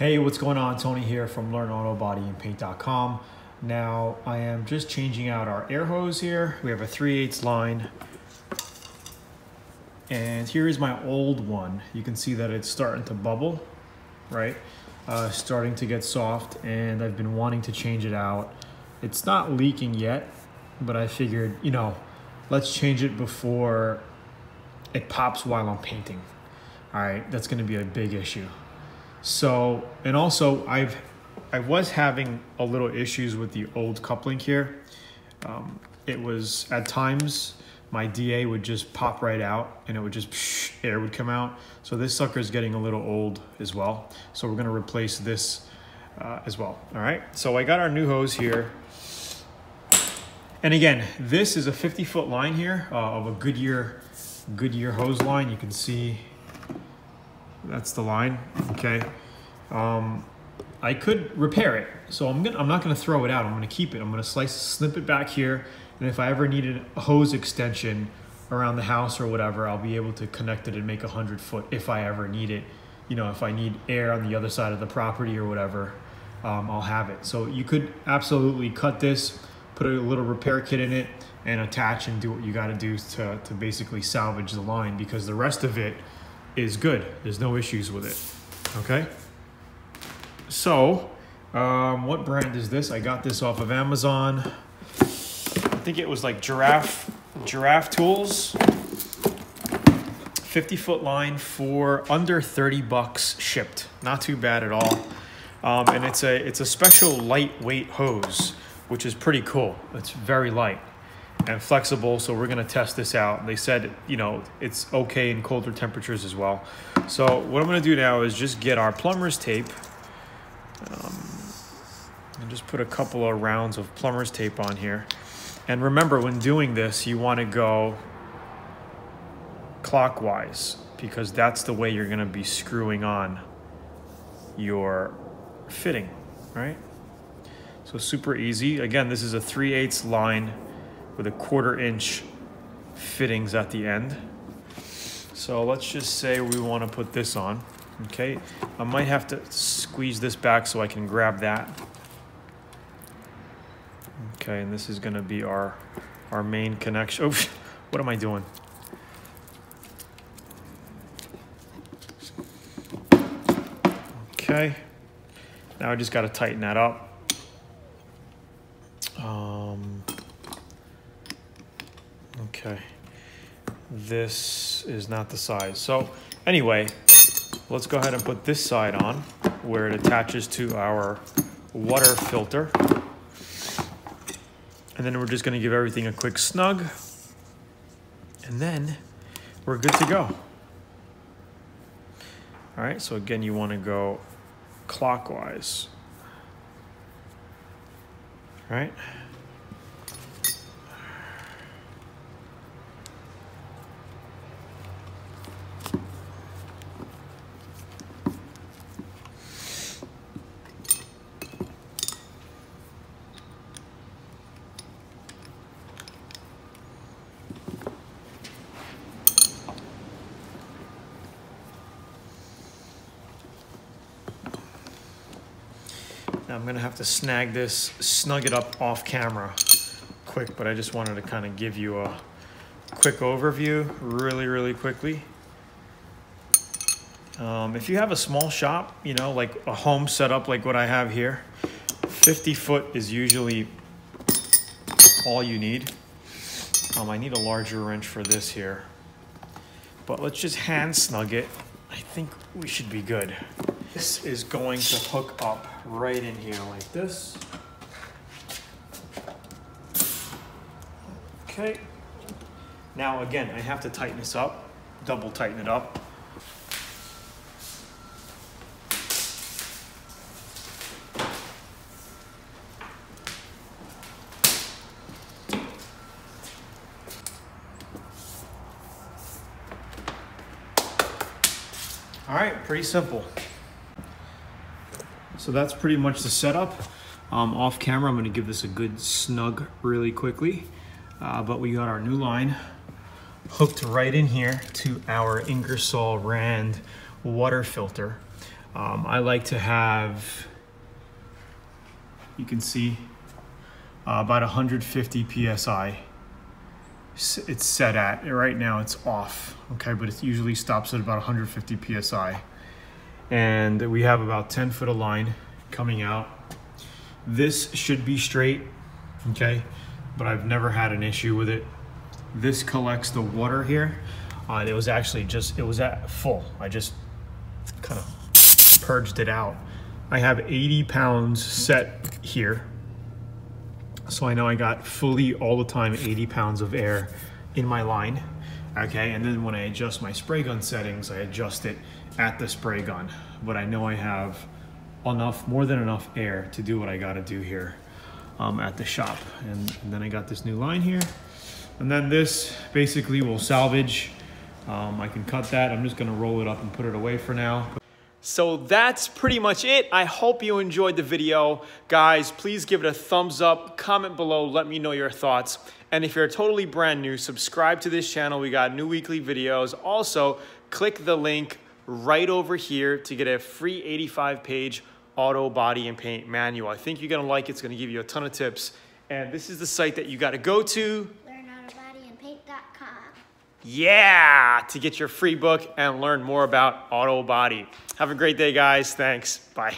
Hey, what's going on? Tony here from LearnAutoBodyAndPaint.com. Now, I am just changing out our air hose here. We have a 3 8 line. And here is my old one. You can see that it's starting to bubble, right? Uh, starting to get soft, and I've been wanting to change it out. It's not leaking yet, but I figured, you know, let's change it before it pops while I'm painting. All right, that's gonna be a big issue. So, and also I've, I was having a little issues with the old coupling here. Um, it was at times my DA would just pop right out and it would just psh, air would come out. So this sucker is getting a little old as well. So we're gonna replace this uh, as well. All right, so I got our new hose here. And again, this is a 50 foot line here uh, of a Goodyear, Goodyear hose line. You can see that's the line, okay? Um, I could repair it. So I'm gonna, I'm not gonna throw it out. I'm gonna keep it. I'm gonna slice, snip it back here. And if I ever needed a hose extension around the house or whatever, I'll be able to connect it and make a hundred foot if I ever need it. You know, if I need air on the other side of the property or whatever, um, I'll have it. So you could absolutely cut this, put a little repair kit in it and attach and do what you gotta do to, to basically salvage the line because the rest of it is good. There's no issues with it, okay? So, um, what brand is this? I got this off of Amazon. I think it was like Giraffe, Giraffe Tools. 50 foot line for under 30 bucks shipped. Not too bad at all. Um, and it's a, it's a special lightweight hose, which is pretty cool. It's very light and flexible. So we're gonna test this out. They said, you know, it's okay in colder temperatures as well. So what I'm gonna do now is just get our plumber's tape um, and just put a couple of rounds of plumber's tape on here. And remember, when doing this, you wanna go clockwise because that's the way you're gonna be screwing on your fitting, right? So super easy. Again, this is a 3 8 line with a quarter inch fittings at the end. So let's just say we want to put this on. Okay, I might have to squeeze this back so I can grab that. Okay, and this is going to be our our main connection. Oh, what am I doing? Okay, now I just got to tighten that up. Um, Okay. This is not the size. So anyway, let's go ahead and put this side on where it attaches to our water filter. And then we're just gonna give everything a quick snug. And then we're good to go. All right, so again, you wanna go clockwise. All right? Now I'm gonna have to snag this, snug it up off camera quick, but I just wanted to kind of give you a quick overview really, really quickly. Um, if you have a small shop, you know, like a home setup like what I have here, 50 foot is usually all you need. Um, I need a larger wrench for this here, but let's just hand snug it. I think we should be good. This is going to hook up right in here like this. Okay. Now again, I have to tighten this up, double tighten it up. All right, pretty simple. So that's pretty much the setup. Um, off camera, I'm gonna give this a good snug really quickly. Uh, but we got our new line hooked right in here to our Ingersoll Rand water filter. Um, I like to have, you can see, uh, about 150 psi. It's set at right now. It's off, okay, but it usually stops at about 150 psi. And we have about 10 foot of line coming out. This should be straight, okay, but I've never had an issue with it. This collects the water here. Uh, it was actually just, it was at full. I just kind of purged it out. I have 80 pounds set here. So I know I got fully all the time 80 pounds of air in my line. Okay, and then when I adjust my spray gun settings, I adjust it at the spray gun. But I know I have enough, more than enough air to do what I gotta do here um, at the shop. And, and then I got this new line here. And then this basically will salvage um, I can cut that. I'm just gonna roll it up and put it away for now. So that's pretty much it. I hope you enjoyed the video. Guys, please give it a thumbs up, comment below, let me know your thoughts. And if you're totally brand new, subscribe to this channel. We got new weekly videos. Also, click the link right over here to get a free 85 page auto body and paint manual. I think you're gonna like it. It's gonna give you a ton of tips. And this is the site that you gotta go to LearnAutoBodyAndPaint.com. yeah, to get your free book and learn more about auto body. Have a great day, guys. Thanks. Bye.